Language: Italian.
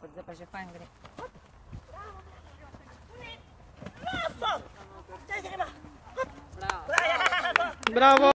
Super, zobacz, że fajnie Bravo! Bravo!